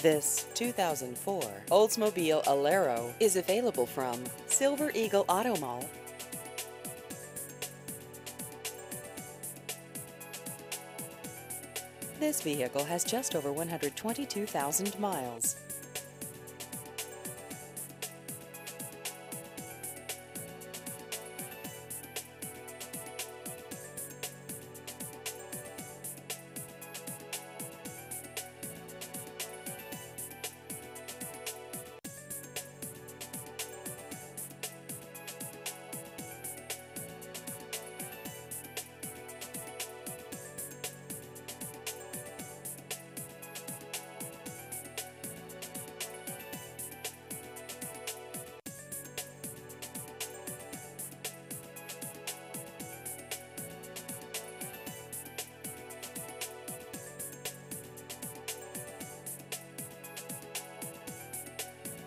This 2004 Oldsmobile Alero is available from Silver Eagle Auto Mall. This vehicle has just over 122,000 miles.